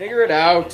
Figure it out.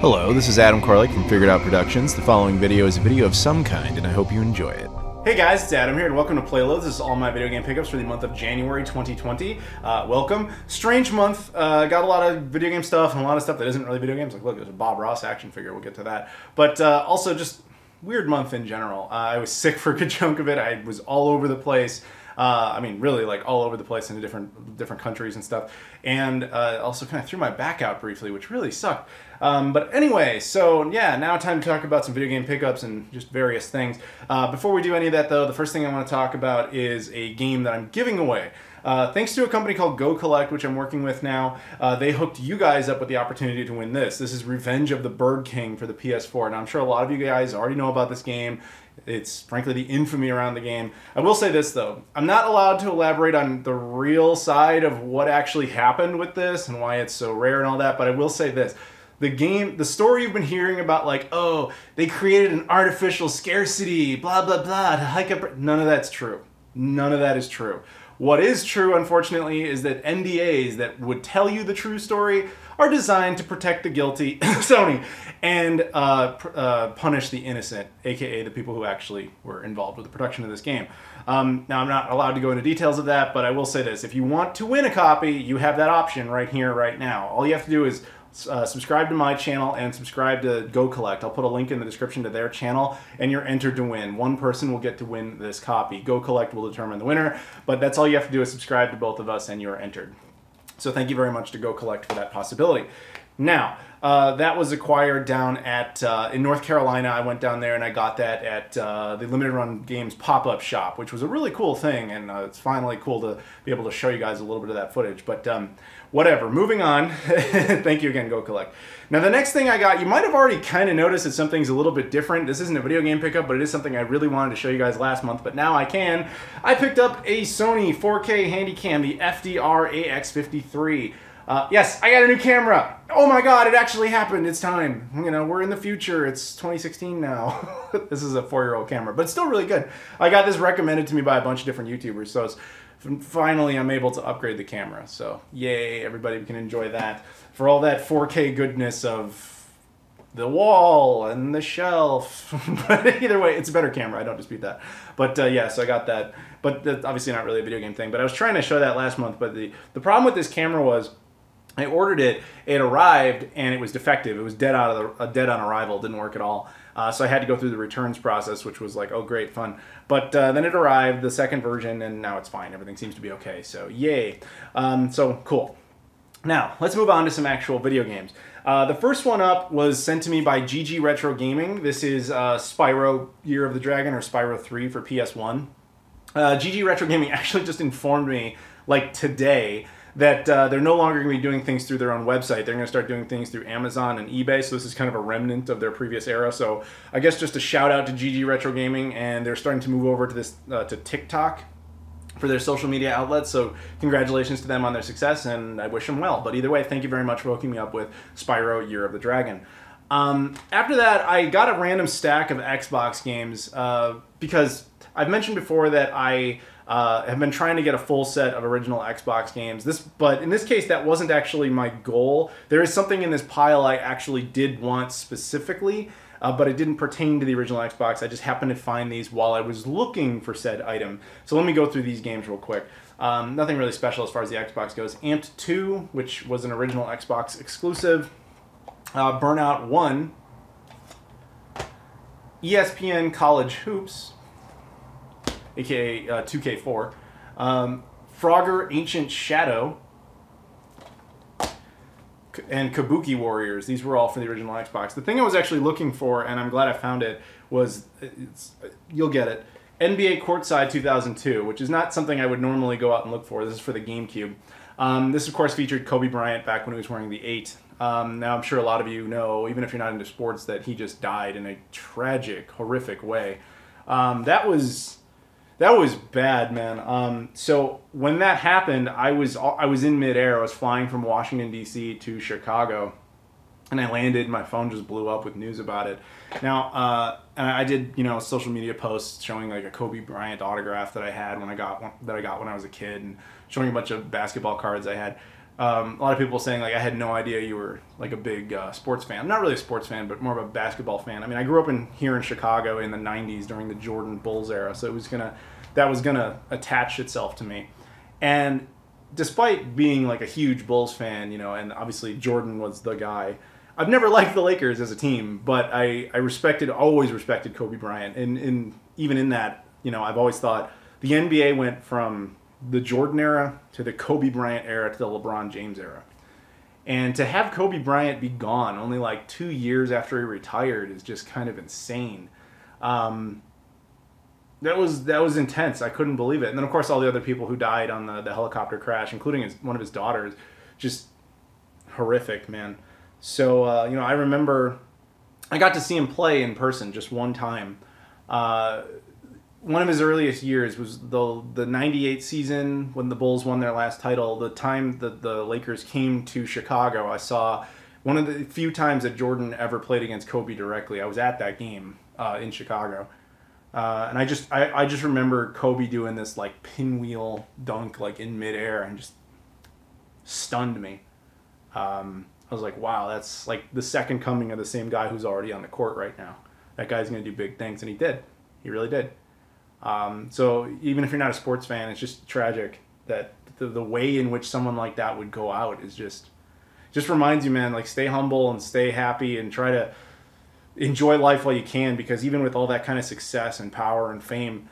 Hello, this is Adam Koralik from Figure It Out Productions. The following video is a video of some kind, and I hope you enjoy it. Hey guys, it's Adam here, and welcome to Playloads. This is all my video game pickups for the month of January 2020. Uh, welcome. Strange month. Uh, got a lot of video game stuff and a lot of stuff that isn't really video games. Like, look, there's a Bob Ross action figure. We'll get to that. But uh, also just weird month in general. Uh, I was sick for a good chunk of it. I was all over the place. Uh, I mean, really, like all over the place in different different countries and stuff, and uh, also kind of threw my back out briefly, which really sucked. Um, but anyway, so yeah, now time to talk about some video game pickups and just various things. Uh, before we do any of that, though, the first thing I want to talk about is a game that I'm giving away. Uh, thanks to a company called Go Collect, which I'm working with now, uh, they hooked you guys up with the opportunity to win this. This is Revenge of the Bird King for the PS4. Now, I'm sure a lot of you guys already know about this game. It's frankly the infamy around the game. I will say this though I'm not allowed to elaborate on the real side of what actually happened with this and why it's so rare and all that, but I will say this the game the story you've been hearing about like oh they created an artificial scarcity blah blah blah to hike up none of that's true none of that is true what is true unfortunately is that ndas that would tell you the true story are designed to protect the guilty sony and uh, pr- uh, punish the innocent aka the people who actually were involved with the production of this game. Um, now i'm not allowed to go into details of that but i will say this. If you want to win a copy you have that option right here right now. All you have to do is uh, subscribe to my channel and subscribe to Go Collect. I'll put a link in the description to their channel, and you're entered to win. One person will get to win this copy. Go Collect will determine the winner, but that's all you have to do is subscribe to both of us, and you're entered. So thank you very much to Go Collect for that possibility. Now, uh, that was acquired down at uh, in North Carolina. I went down there and I got that at uh, the Limited Run Games pop-up shop, which was a really cool thing, and uh, it's finally cool to be able to show you guys a little bit of that footage. But um, whatever. Moving on. Thank you again, Go Collect. Now the next thing I got, you might have already kind of noticed that something's a little bit different. This isn't a video game pickup, but it is something I really wanted to show you guys last month, but now I can. I picked up a Sony 4K Handycam, the FDR AX53. Uh, yes, I got a new camera. Oh my god, it actually happened. It's time. You know, we're in the future. It's 2016 now. this is a four-year-old camera, but it's still really good. I got this recommended to me by a bunch of different YouTubers, so finally I'm able to upgrade the camera. So yay, everybody can enjoy that. For all that 4K goodness of the wall and the shelf. but either way, it's a better camera. I don't dispute that. But uh, yeah, so I got that. But that's obviously not really a video game thing. But I was trying to show that last month. But the, the problem with this camera was I ordered it, it arrived, and it was defective. It was dead out of the uh, dead on arrival. Didn't work at all. Uh, so I had to go through the returns process, which was like, oh great, fun. But uh, then it arrived, the second version, and now it's fine. Everything seems to be okay. So yay. Um, so cool. Now let's move on to some actual video games. Uh, the first one up was sent to me by GG Retro Gaming. This is uh, Spyro Year of the Dragon or Spyro 3 for PS1. GG uh, Retro Gaming actually just informed me like today that uh, they're no longer going to be doing things through their own website. They're going to start doing things through Amazon and eBay. So this is kind of a remnant of their previous era. So I guess just a shout out to GG Retro Gaming, and they're starting to move over to this uh, to TikTok for their social media outlets. So congratulations to them on their success, and I wish them well. But either way, thank you very much for hooking me up with Spyro Year of the Dragon. Um, after that, I got a random stack of Xbox games uh, because I've mentioned before that I uh, have been trying to get a full set of original Xbox games. This, but in this case, that wasn't actually my goal. There is something in this pile I actually did want specifically, uh, but it didn't pertain to the original Xbox. I just happened to find these while I was looking for said item. So let me go through these games real quick. Um, nothing really special as far as the Xbox goes. Amped 2, which was an original Xbox exclusive. Uh, Burnout 1. ESPN College Hoops aka uh, 2K4. Um, Frogger Ancient Shadow, and Kabuki Warriors. These were all for the original Xbox. The thing I was actually looking for, and I'm glad I found it, was you'll get it. NBA Courtside 2002, which is not something I would normally go out and look for. This is for the GameCube. Um, this, of course, featured Kobe Bryant back when he was wearing the 8. Um, now, I'm sure a lot of you know, even if you're not into sports, that he just died in a tragic, horrific way. Um, that was that was bad, man. Um, so when that happened, I was I was in midair. I was flying from Washington D.C. to Chicago, and I landed. My phone just blew up with news about it. Now, uh, and I did you know social media posts showing like a Kobe Bryant autograph that I had when I got that I got when I was a kid, and showing a bunch of basketball cards I had. Um, a lot of people saying like I had no idea you were like a big uh, sports fan. I'm not really a sports fan, but more of a basketball fan. I mean, I grew up in here in Chicago in the '90s during the Jordan Bulls era, so it was gonna that was gonna attach itself to me. And despite being like a huge Bulls fan, you know, and obviously Jordan was the guy. I've never liked the Lakers as a team, but I, I respected always respected Kobe Bryant, and, and even in that, you know, I've always thought the NBA went from the Jordan era to the Kobe Bryant era to the LeBron James era. And to have Kobe Bryant be gone only like two years after he retired is just kind of insane. Um, that was that was intense. I couldn't believe it. And then of course all the other people who died on the, the helicopter crash, including his, one of his daughters, just horrific, man. So uh, you know, I remember I got to see him play in person just one time. Uh, one of his earliest years was the the 98 season when the Bulls won their last title. The time that the Lakers came to Chicago, I saw one of the few times that Jordan ever played against Kobe directly. I was at that game uh, in Chicago. Uh, and I just I, I just remember Kobe doing this like pinwheel dunk like in midair and just stunned me. Um, I was like, wow, that's like the second coming of the same guy who's already on the court right now. That guy's gonna do big things, and he did. He really did. Um, so even if you're not a sports fan, it's just tragic that the, the way in which someone like that would go out is just just reminds you, man, like stay humble and stay happy and try to enjoy life while you can because even with all that kind of success and power and fame,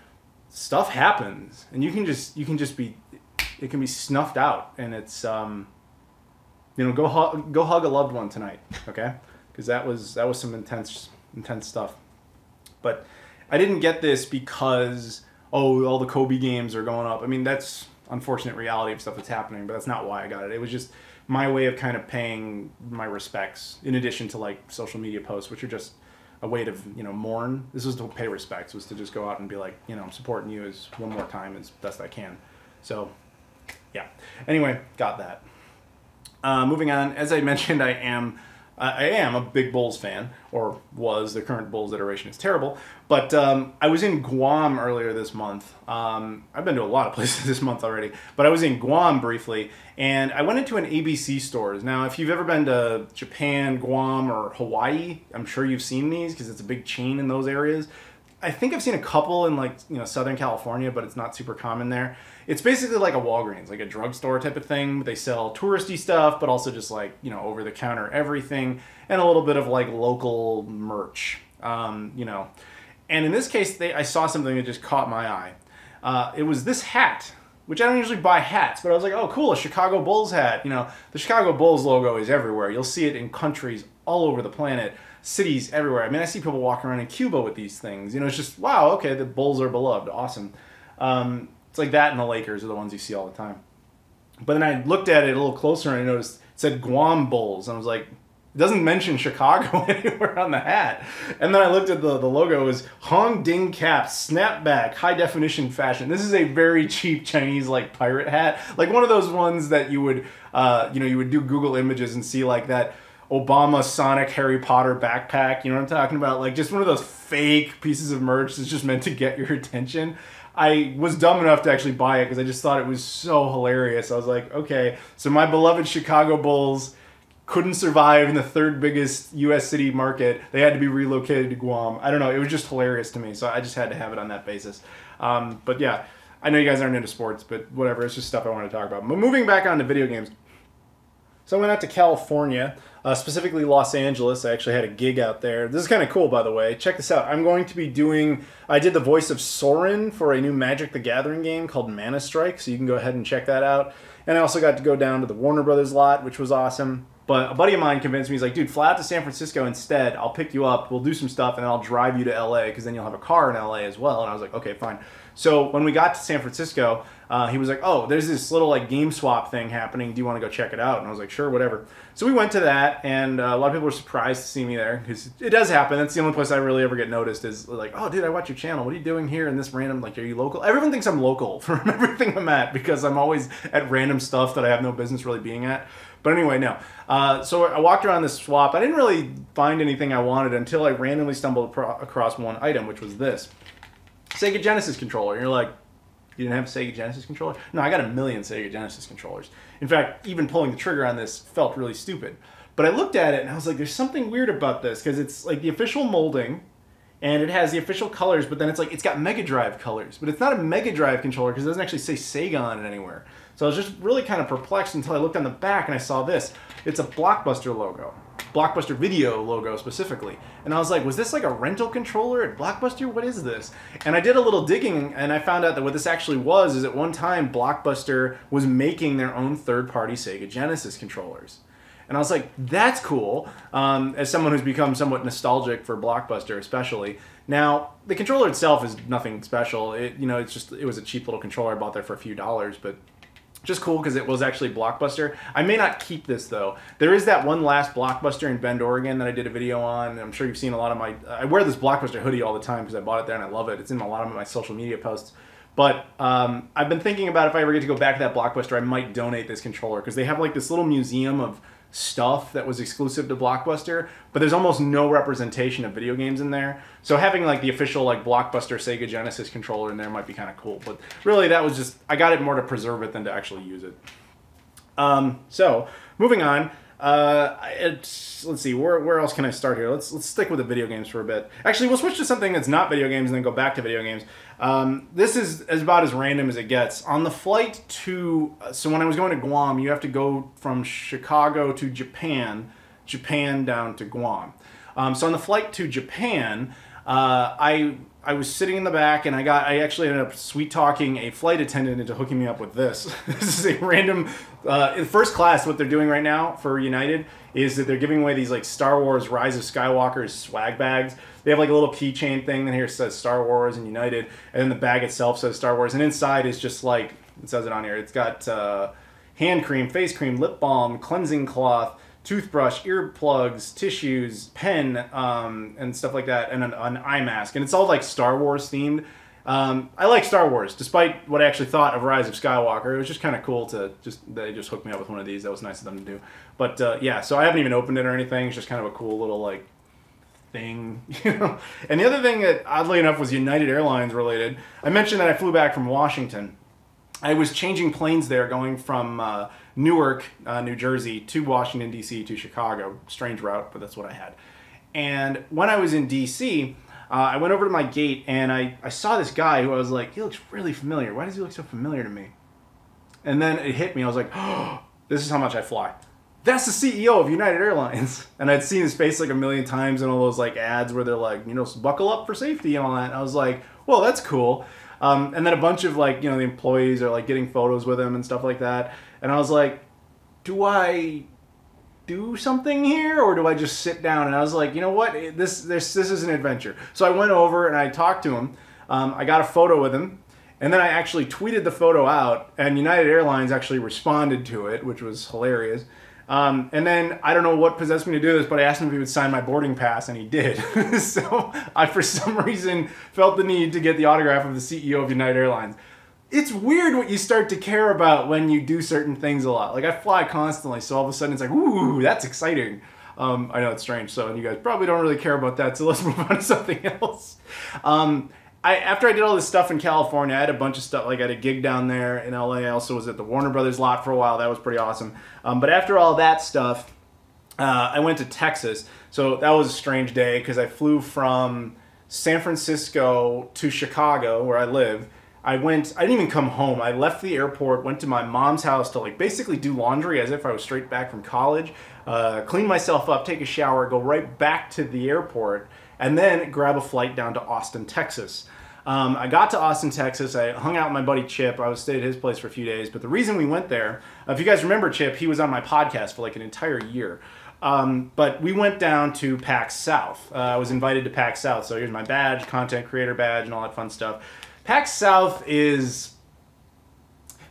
stuff happens. And you can just you can just be it can be snuffed out. And it's um you know go hug go hug a loved one tonight okay? Because that was that was some intense intense stuff. But I didn't get this because oh all the Kobe games are going up. I mean that's unfortunate reality of stuff that's happening, but that's not why I got it. It was just my way of kind of paying my respects in addition to like social media posts, which are just a way to you know mourn. This was to pay respects, was to just go out and be like you know I'm supporting you as one more time as best I can. So yeah. Anyway, got that. Uh, moving on, as I mentioned, I am I am a big Bulls fan, or was. The current Bulls iteration is terrible. But um, I was in Guam earlier this month. Um, I've been to a lot of places this month already, but I was in Guam briefly, and I went into an ABC stores. Now, if you've ever been to Japan, Guam, or Hawaii, I'm sure you've seen these because it's a big chain in those areas. I think I've seen a couple in like you know Southern California, but it's not super common there. It's basically like a Walgreens, like a drugstore type of thing. They sell touristy stuff, but also just like you know over the counter everything, and a little bit of like local merch. Um, you know, and in this case, they I saw something that just caught my eye. Uh, it was this hat, which I don't usually buy hats, but I was like, oh cool, a Chicago Bulls hat. You know, the Chicago Bulls logo is everywhere. You'll see it in countries all over the planet cities everywhere. I mean, I see people walking around in Cuba with these things. You know, it's just wow. Okay, the Bulls are beloved. Awesome. Um, it's like that, and the Lakers are the ones you see all the time. But then I looked at it a little closer, and I noticed it said Guam Bulls, and I was like, it doesn't mention Chicago anywhere on the hat. And then I looked at the, the logo it was Hong Ding Cap Snapback High Definition Fashion. This is a very cheap Chinese like pirate hat, like one of those ones that you would uh, you know you would do Google images and see like that Obama Sonic Harry Potter backpack. You know what I'm talking about? Like just one of those fake pieces of merch that's just meant to get your attention. I was dumb enough to actually buy it because I just thought it was so hilarious. I was like, okay, so my beloved Chicago Bulls couldn't survive in the third biggest U.S. city market. They had to be relocated to Guam. I don't know. It was just hilarious to me, so I just had to have it on that basis. Um, but yeah, I know you guys aren't into sports, but whatever. It's just stuff I want to talk about. But moving back on to video games. So I went out to California uh, specifically Los Angeles. I actually had a gig out there. This is kind of cool, by the way. Check this out. I'm going to be doing. I did the voice of Soren for a new Magic the Gathering game called Mana Strike, so you can go ahead and check that out. And I also got to go down to the Warner Brothers lot, which was awesome. But a buddy of mine convinced me, he's like, dude, fly out to San Francisco instead. I'll pick you up. We'll do some stuff, and I'll drive you to LA because then you'll have a car in LA as well. And I was like, okay, fine. So when we got to San Francisco, uh, he was like, "Oh, there's this little like game swap thing happening. Do you want to go check it out?" And I was like, "Sure, whatever." So we went to that, and uh, a lot of people were surprised to see me there because it does happen. That's the only place I really ever get noticed is like, "Oh, dude, I watch your channel. What are you doing here in this random like? Are you local?" Everyone thinks I'm local from everything I'm at because I'm always at random stuff that I have no business really being at. But anyway, no. Uh, so I walked around this swap. I didn't really find anything I wanted until I randomly stumbled across one item, which was this Sega Genesis controller. And you're like, You didn't have a Sega Genesis controller? No, I got a million Sega Genesis controllers. In fact, even pulling the trigger on this felt really stupid. But I looked at it and I was like, there's something weird about this because it's like the official molding and it has the official colors, but then it's like it's got Mega Drive colors, but it's not a Mega Drive controller because it doesn't actually say Sega on it anywhere. So I was just really kind of perplexed until I looked on the back and I saw this. It's a Blockbuster logo, Blockbuster Video logo specifically, and I was like, was this like a rental controller at Blockbuster? What is this? And I did a little digging and I found out that what this actually was is at one time Blockbuster was making their own third-party Sega Genesis controllers. And I was like, that's cool. Um, as someone who's become somewhat nostalgic for Blockbuster, especially. Now, the controller itself is nothing special. It, you know, it's just it was a cheap little controller I bought there for a few dollars, but just cool because it was actually Blockbuster. I may not keep this though. There is that one last Blockbuster in Bend, Oregon that I did a video on. I'm sure you've seen a lot of my. I wear this Blockbuster hoodie all the time because I bought it there and I love it. It's in a lot of my social media posts. But um, I've been thinking about if I ever get to go back to that Blockbuster, I might donate this controller because they have like this little museum of stuff that was exclusive to Blockbuster, but there's almost no representation of video games in there. So having like the official like Blockbuster Sega Genesis controller in there might be kind of cool. But really, that was just I got it more to preserve it than to actually use it. Um, so moving on. Uh, it's, let's see, where, where else can I start here? Let's let's stick with the video games for a bit. Actually, we'll switch to something that's not video games and then go back to video games. Um, this is as about as random as it gets. On the flight to, uh, so when I was going to Guam, you have to go from Chicago to Japan, Japan down to Guam. Um, so on the flight to Japan, uh, I I was sitting in the back and I got I actually ended up sweet talking a flight attendant into hooking me up with this. this is a random uh, in first class. What they're doing right now for United is that they're giving away these like Star Wars Rise of Skywalker's swag bags. They have like a little keychain thing that here says Star Wars and United, and then the bag itself says Star Wars, and inside is just like it says it on here. It's got uh, hand cream, face cream, lip balm, cleansing cloth toothbrush, earplugs, tissues, pen, um, and stuff like that, and an, an, eye mask. And it's all like Star Wars themed. Um, I like Star Wars, despite what I actually thought of Rise of Skywalker. It was just kind of cool to just they just hooked me up with one of these. That was nice of them to do. But uh, yeah, so I haven't even opened it or anything. It's just kind of a cool little like thing, you know. And the other thing that oddly enough was United Airlines related. I mentioned that I flew back from Washington. I was changing planes there, going from uh, Newark, uh, New Jersey, to Washington, D.C., to Chicago. Strange route, but that's what I had. And when I was in D.C., uh, I went over to my gate and I, I saw this guy who I was like, he looks really familiar. Why does he look so familiar to me? And then it hit me. I was like, oh, this is how much I fly. That's the CEO of United Airlines. And I'd seen his face like a million times in all those like ads where they're like, you know, buckle up for safety and all that. And I was like, well, that's cool. Um, and then a bunch of like, you know, the employees are like getting photos with him and stuff like that. And I was like, do I do something here or do I just sit down? And I was like, you know what? This this this is an adventure. So I went over and I talked to him. Um, I got a photo with him, and then I actually tweeted the photo out, and United Airlines actually responded to it, which was hilarious. Um, and then I don't know what possessed me to do this, but I asked him if he would sign my boarding pass, and he did. so I, for some reason, felt the need to get the autograph of the CEO of United Airlines it's weird what you start to care about when you do certain things a lot. Like I fly constantly, so all of a sudden it's like, ooh, that's exciting. Um, I know it's strange, so you guys probably don't really care about that. So let's move on to something else. Um, I after I did all this stuff in California, I had a bunch of stuff. Like I had a gig down there in LA. I also was at the Warner Brothers lot for a while. That was pretty awesome. Um, but after all that stuff, uh, I went to Texas. So that was a strange day because I flew from San Francisco to Chicago, where I live I went, I didn't even come home. I left the airport, went to my mom's house to like basically do laundry as if I was straight back from college, uh, clean myself up, take a shower, go right back to the airport, and then grab a flight down to Austin, Texas. Um, I got to Austin, Texas. I hung out with my buddy Chip. I was stayed at his place for a few days. But the reason we went there, if you guys remember Chip, he was on my podcast for like an entire year. Um, but we went down to PAX South. Uh, I was invited to PAX South. So here's my badge, content creator badge, and all that fun stuff. PAX South is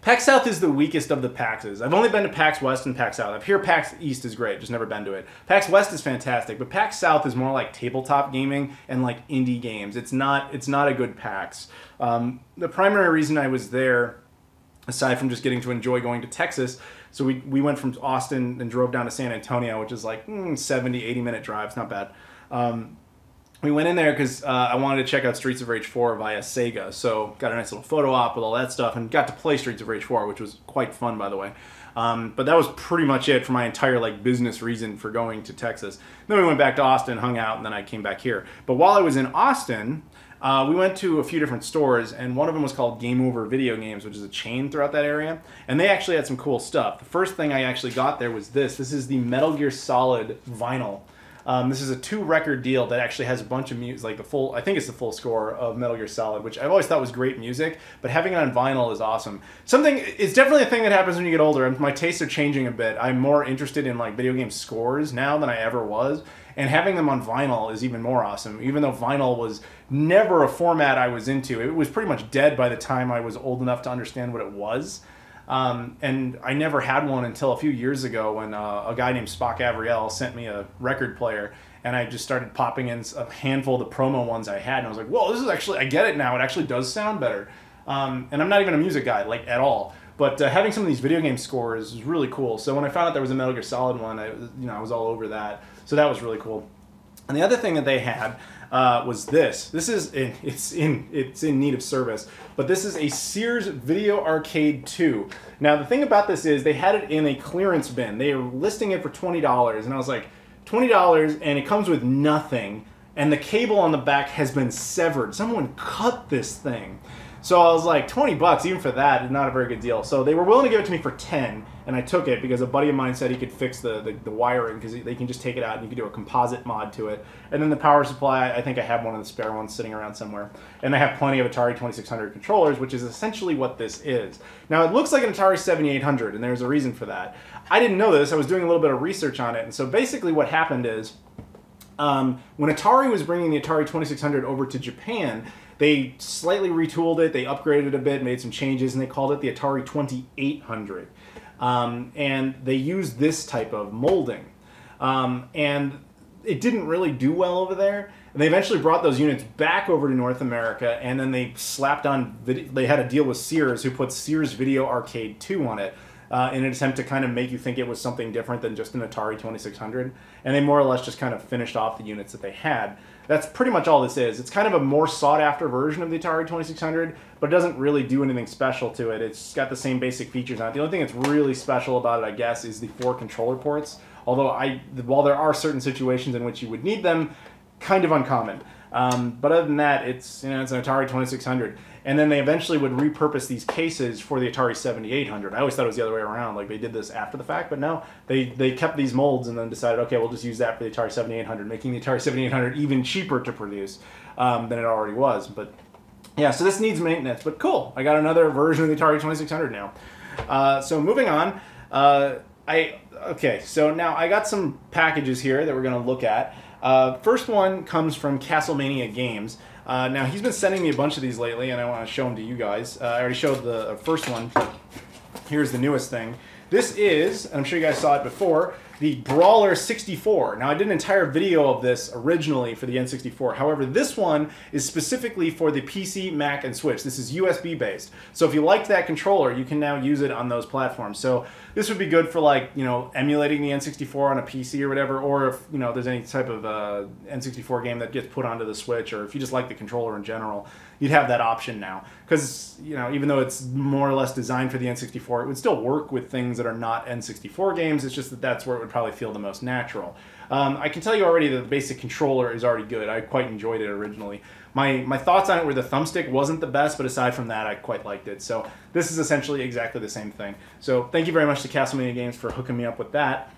PAX South is the weakest of the PAXs. I've only been to PAX West and PAX South. I've heard PAX East is great, just never been to it. PAX West is fantastic, but PAX South is more like tabletop gaming and like indie games. It's not it's not a good PAX. Um, the primary reason I was there, aside from just getting to enjoy going to Texas, so we, we went from Austin and drove down to San Antonio, which is like mm, 70, 80 minute drive. It's not bad. Um, we went in there because uh, I wanted to check out Streets of Rage 4 via Sega. So got a nice little photo op with all that stuff and got to play Streets of Rage 4, which was quite fun, by the way. Um, but that was pretty much it for my entire like business reason for going to Texas. Then we went back to Austin, hung out, and then I came back here. But while I was in Austin, uh, we went to a few different stores, and one of them was called Game Over Video Games, which is a chain throughout that area. And they actually had some cool stuff. The first thing I actually got there was this. This is the Metal Gear Solid vinyl. Um, this is a two record deal that actually has a bunch of music, like the full, I think it's the full score of Metal Gear Solid, which I've always thought was great music, but having it on vinyl is awesome. Something, it's definitely a thing that happens when you get older, and my tastes are changing a bit. I'm more interested in like video game scores now than I ever was, and having them on vinyl is even more awesome, even though vinyl was never a format I was into. It was pretty much dead by the time I was old enough to understand what it was. Um, and I never had one until a few years ago when uh, a guy named Spock Avriel sent me a record player, and I just started popping in a handful of the promo ones I had, and I was like, "Whoa, this is actually I get it now. It actually does sound better." Um, and I'm not even a music guy like at all, but uh, having some of these video game scores is really cool. So when I found out there was a Metal Gear Solid one, I you know I was all over that. So that was really cool. And the other thing that they had uh, was this. This is in, it's in it's in need of service, but this is a Sears Video Arcade 2. Now the thing about this is they had it in a clearance bin. They were listing it for twenty dollars, and I was like, twenty dollars, and it comes with nothing, and the cable on the back has been severed. Someone cut this thing. So I was like, 20 bucks, even for that, is not a very good deal. So they were willing to give it to me for 10, and I took it because a buddy of mine said he could fix the, the, the wiring because they can just take it out and you can do a composite mod to it. And then the power supply, I think I have one of the spare ones sitting around somewhere. And I have plenty of Atari 2600 controllers, which is essentially what this is. Now, it looks like an Atari 7800, and there's a reason for that. I didn't know this. I was doing a little bit of research on it. And so basically what happened is um, when Atari was bringing the Atari 2600 over to Japan, they slightly retooled it, they upgraded it a bit, made some changes, and they called it the Atari 2800. Um, and they used this type of molding. Um, and it didn't really do well over there. And they eventually brought those units back over to North America, and then they slapped on. They had a deal with Sears, who put Sears Video Arcade 2 on it, uh, in an attempt to kind of make you think it was something different than just an Atari 2600. And they more or less just kind of finished off the units that they had. That's pretty much all this is. It's kind of a more sought after version of the Atari 2600, but it doesn't really do anything special to it. It's got the same basic features on it. The only thing that's really special about it, I guess, is the four controller ports. Although I, while there are certain situations in which you would need them, kind of uncommon. Um, but other than that, it's you know it's an Atari 2600 and then they eventually would repurpose these cases for the Atari 7800. I always thought it was the other way around, like they did this after the fact, but no, they they kept these molds and then decided, okay, we'll just use that for the Atari 7800, making the Atari 7800 even cheaper to produce um, than it already was. But yeah, so this needs maintenance, but cool. I got another version of the Atari 2600 now. Uh, so moving on, uh, I okay. So now I got some packages here that we're going to look at. Uh, first one comes from Castlemania Games. Uh, now he's been sending me a bunch of these lately, and I want to show them to you guys. Uh, I already showed the uh, first one. Here's the newest thing. This is, and I'm sure you guys saw it before, the Brawler 64. Now, I did an entire video of this originally for the N64. However, this one is specifically for the PC, Mac, and Switch. This is USB based. So if you liked that controller, you can now use it on those platforms. So this would be good for like, you know, emulating the N64 on a PC or whatever, or if, you know, there's any type of uh, N64 game that gets put onto the Switch, or if you just like the controller in general, you'd have that option now. Because, you know, even though it's more or less designed for the N64, it would still work with things that are not N64 games. It's just that that's where it would probably feel the most natural. Um, I can tell you already that the basic controller is already good. I quite enjoyed it originally. My my thoughts on it were the thumbstick wasn't the best, but aside from that, I quite liked it. So this is essentially exactly the same thing. So thank you very much to Castlemania Games for hooking me up with that.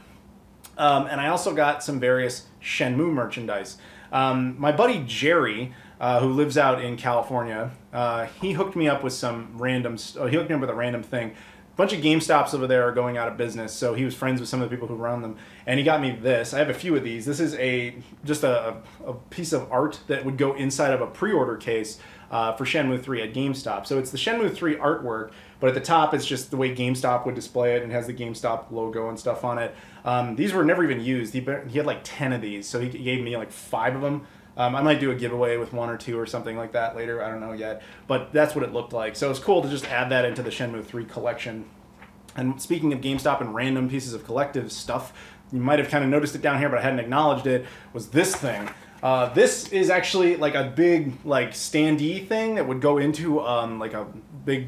Um, and I also got some various Shenmue merchandise. Um, my buddy Jerry, uh, who lives out in California, uh, he hooked me up with some random. Oh, he hooked me up with a random thing A bunch of Game Stops over there are going out of business, so he was friends with some of the people who run them, and he got me this. I have a few of these. This is a just a, a piece of art that would go inside of a pre-order case uh, for Shenmue 3 at GameStop. So it's the Shenmue 3 artwork, but at the top it's just the way GameStop would display it and has the GameStop logo and stuff on it. Um, these were never even used. He, he had like 10 of these, so he gave me like five of them. Um, I might do a giveaway with one or two or something like that later. I don't know yet, but that's what it looked like. So it's cool to just add that into the Shenmue 3 collection. And speaking of GameStop and random pieces of collective stuff, you might have kind of noticed it down here, but I hadn't acknowledged it. Was this thing? Uh, this is actually like a big like standee thing that would go into um, like a big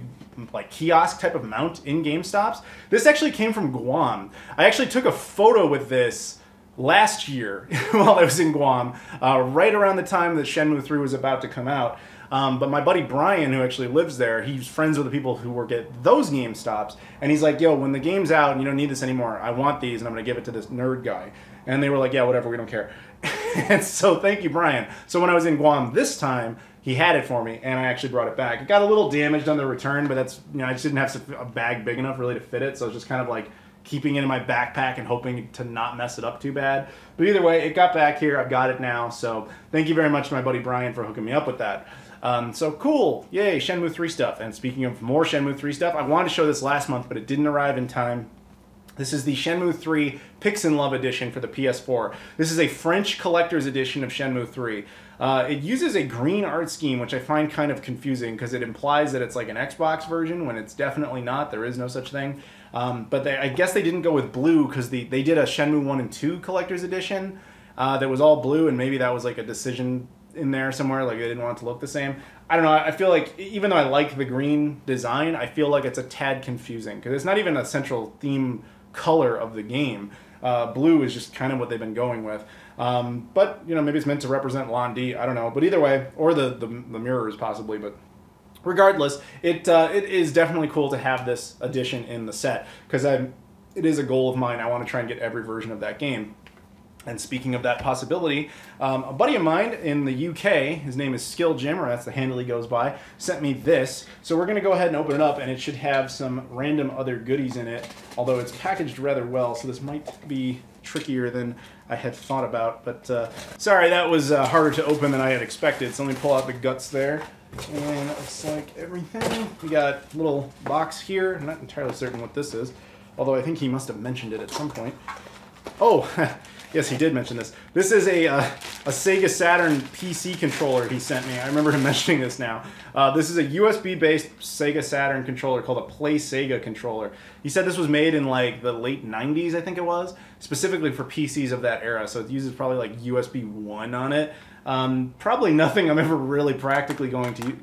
like kiosk type of mount in GameStops. This actually came from Guam. I actually took a photo with this last year while I was in Guam, uh, right around the time that Shenmue 3 was about to come out. Um, but my buddy Brian, who actually lives there, he's friends with the people who work at those Game Stops, and he's like, "Yo, when the game's out and you don't need this anymore, I want these, and I'm gonna give it to this nerd guy." And they were like, "Yeah, whatever, we don't care." and so thank you, Brian. So when I was in Guam this time, he had it for me, and I actually brought it back. It got a little damaged on the return, but that's you know I just didn't have a bag big enough really to fit it, so it was just kind of like keeping it in my backpack and hoping to not mess it up too bad. But either way, it got back here. I've got it now. So thank you very much to my buddy Brian for hooking me up with that. Um, so cool, yay, Shenmue 3 stuff. And speaking of more Shenmue 3 stuff, I wanted to show this last month, but it didn't arrive in time. This is the Shenmue 3 Pix'n Love edition for the PS4. This is a French collector's edition of Shenmue 3. Uh, it uses a green art scheme, which I find kind of confusing because it implies that it's like an Xbox version when it's definitely not. There is no such thing. Um, but they, I guess they didn't go with blue because the, they did a Shenmue 1 and 2 collector's edition uh, that was all blue, and maybe that was like a decision in there somewhere. Like they didn't want it to look the same. I don't know. I feel like even though I like the green design, I feel like it's a tad confusing because it's not even a central theme color of the game. Uh, blue is just kind of what they've been going with. Um, but you know, maybe it's meant to represent Lan Di. I don't know. But either way, or the the, the mirrors possibly. But regardless, it uh, it is definitely cool to have this addition in the set because I it is a goal of mine. I want to try and get every version of that game. And speaking of that possibility, um, a buddy of mine in the UK, his name is Skill Jim, or that's the handle he goes by, sent me this. So we're going to go ahead and open it up, and it should have some random other goodies in it, although it's packaged rather well, so this might be trickier than I had thought about. But uh, sorry, that was uh, harder to open than I had expected. So let me pull out the guts there. And it looks like everything. We got a little box here. I'm not entirely certain what this is, although I think he must have mentioned it at some point. Oh, yes, he did mention this. This is a, uh, a Sega Saturn PC controller he sent me. I remember him mentioning this now. Uh, this is a USB-based Sega Saturn controller called a Play Sega controller. He said this was made in like the late 90s, I think it was, specifically for PCs of that era. So it uses probably like USB 1 on it. Um, probably nothing I'm ever really practically going to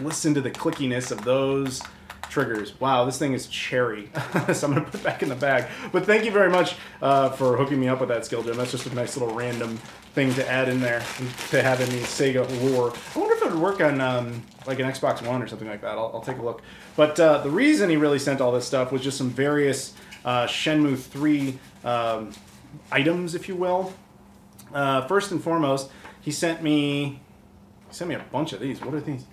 listen to the clickiness of those triggers. Wow, this thing is cherry. so I'm gonna put it back in the bag. But thank you very much uh, for hooking me up with that skill gem. That's just a nice little random thing to add in there to have in the Sega lore. I wonder if it would work on um, like an Xbox One or something like that. I'll, I'll take a look. But uh, the reason he really sent all this stuff was just some various uh, Shenmue 3 um, items, if you will. Uh, first and foremost, he sent me he sent me a bunch of these. What are these?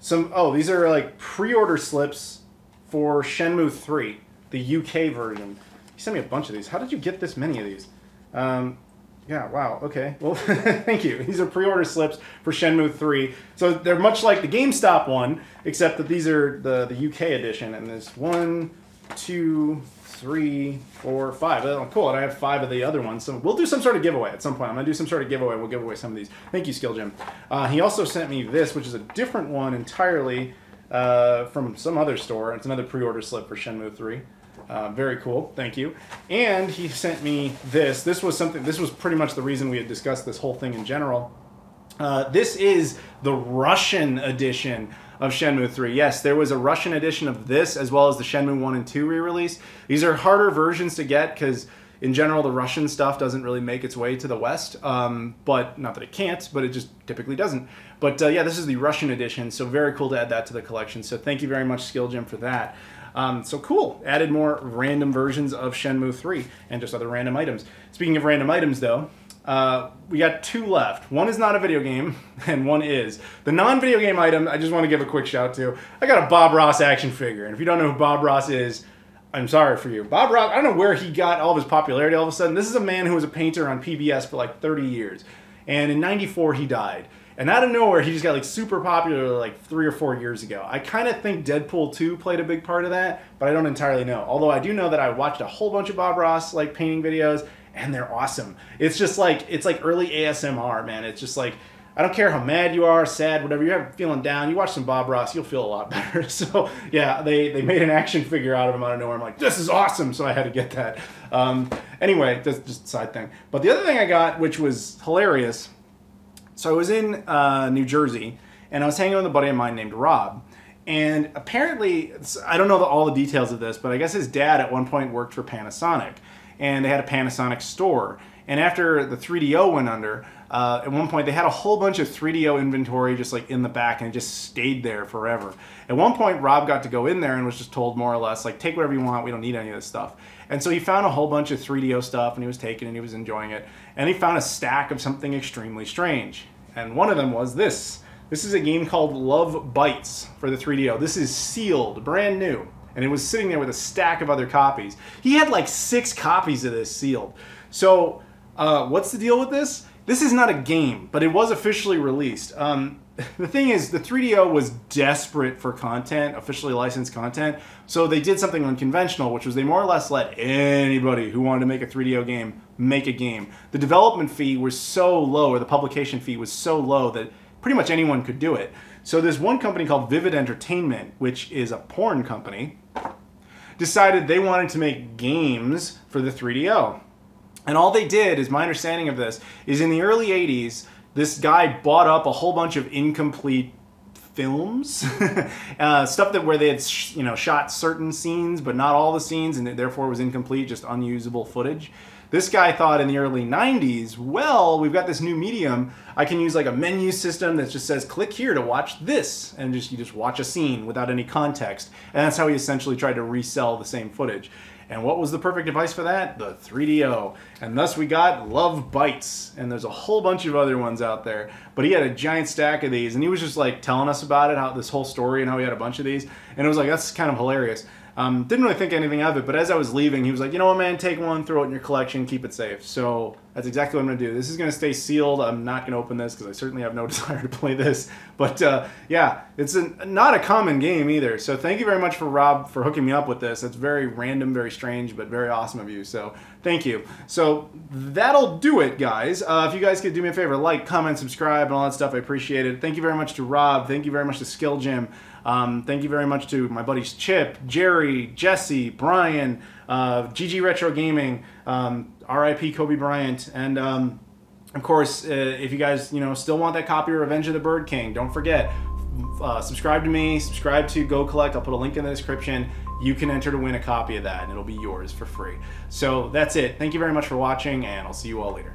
Some oh, these are like pre-order slips for Shenmue 3, the UK version. He sent me a bunch of these. How did you get this many of these? Um, yeah, wow, okay. Well, thank you. These are pre-order slips for Shenmue 3. So they're much like the GameStop one, except that these are the, the UK edition. And there's one, two, three, four, five. Oh, cool. And I have five of the other ones. So we'll do some sort of giveaway at some point. I'm going to do some sort of giveaway. We'll give away some of these. Thank you, Skill Jim. Uh, he also sent me this, which is a different one entirely uh, from some other store. It's another pre-order slip for Shenmue 3. Uh, very cool, thank you. And he sent me this. This was something. This was pretty much the reason we had discussed this whole thing in general. Uh, this is the Russian edition of Shenmue 3. Yes, there was a Russian edition of this as well as the Shenmue 1 and 2 re-release. These are harder versions to get because in general, the Russian stuff doesn't really make its way to the West. Um, but not that it can't, but it just typically doesn't. But uh, yeah, this is the Russian edition, so very cool to add that to the collection. So thank you very much, Skill Jim, for that. Um, so cool. Added more random versions of Shenmue 3 and just other random items. Speaking of random items, though, uh, we got two left. One is not a video game, and one is. The non video game item, I just want to give a quick shout to. I got a Bob Ross action figure, and if you don't know who Bob Ross is, I'm sorry for you. Bob Ross, I don't know where he got all of his popularity all of a sudden. This is a man who was a painter on PBS for like 30 years. And in 94, he died. And out of nowhere, he just got like super popular like three or four years ago. I kind of think Deadpool 2 played a big part of that, but I don't entirely know. Although I do know that I watched a whole bunch of Bob Ross like painting videos, and they're awesome. It's just like, it's like early ASMR, man. It's just like, I don't care how mad you are, sad, whatever you're feeling down. You watch some Bob Ross, you'll feel a lot better. So yeah, they they made an action figure out of him out of nowhere. I'm like, this is awesome. So I had to get that. Um, anyway, just just side thing. But the other thing I got, which was hilarious, So I was in uh, New Jersey, and I was hanging with a buddy of mine named Rob. And apparently, I don't know the, all the details of this, but I guess his dad at one point worked for Panasonic, and they had a Panasonic store. And after the 3DO went under, uh, at one point they had a whole bunch of 3DO inventory just like in the back, and it just stayed there forever. At one point, Rob got to go in there and was just told more or less like, take whatever you want, we don't need any of this stuff. And so he found a whole bunch of 3DO stuff, and he was taking and he was enjoying it. And he found a stack of something extremely strange. And one of them was this. This is a game called Love Bites for the 3DO. This is sealed, brand new. And it was sitting there with a stack of other copies. He had like six copies of this sealed. So, uh, what's the deal with this? This is not a game, but it was officially released. Um, the thing is, the 3DO was desperate for content, officially licensed content. So they did something unconventional, which was they more or less let anybody who wanted to make a 3DO game make a game. The development fee was so low, or the publication fee was so low that pretty much anyone could do it. So there's one company called Vivid Entertainment, which is a porn company, decided they wanted to make games for the 3DO. And all they did, is my understanding of this, is in the early 80s, this guy bought up a whole bunch of incomplete films, uh, stuff that where they had you know shot certain scenes but not all the scenes, and therefore was incomplete, just unusable footage. This guy thought in the early 90s, well, we've got this new medium. I can use like a menu system that just says click here to watch this and just you just watch a scene without any context. And that's how he essentially tried to resell the same footage. And what was the perfect device for that? The 3DO. And thus we got Love Bites. And there's a whole bunch of other ones out there. But he had a giant stack of these and he was just like telling us about it, how this whole story and how he had a bunch of these. And it was like, that's kind of hilarious. Um, didn't really think anything of it, but as I was leaving, he was like, "You know what, man? Take one, throw it in your collection, keep it safe." So that's exactly what I'm gonna do. This is gonna stay sealed. I'm not gonna open this because I certainly have no desire to play this. But uh, yeah, it's a, not a common game either. So thank you very much for Rob for hooking me up with this. It's very random, very strange, but very awesome of you. So thank you. So that'll do it, guys. Uh, if you guys could do me a favor, like, comment, subscribe, and all that stuff, I appreciate it. Thank you very much to Rob. Thank you very much to Skill Jim. Um, thank you very much to my buddies Chip, Jerry, Jesse, Brian, uh, GG Retro Gaming, um, RIP Kobe Bryant, and um, of course, uh, if you guys you know still want that copy of Revenge of the Bird King, don't forget uh, subscribe to me, subscribe to Go Collect. I'll put a link in the description. You can enter to win a copy of that, and it'll be yours for free. So that's it. Thank you very much for watching, and I'll see you all later.